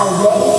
away.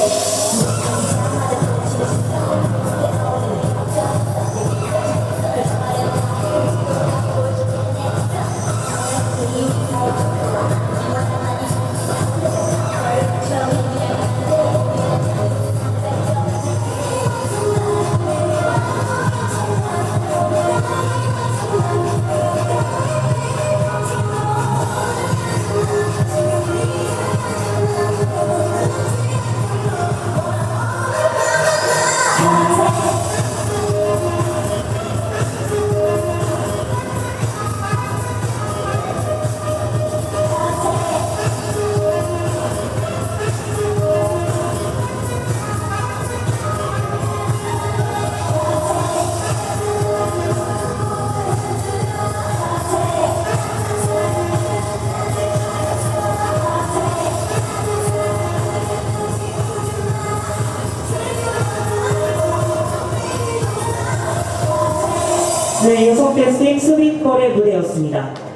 네, 여성 캐스팅 스윗걸의 무대였습니다.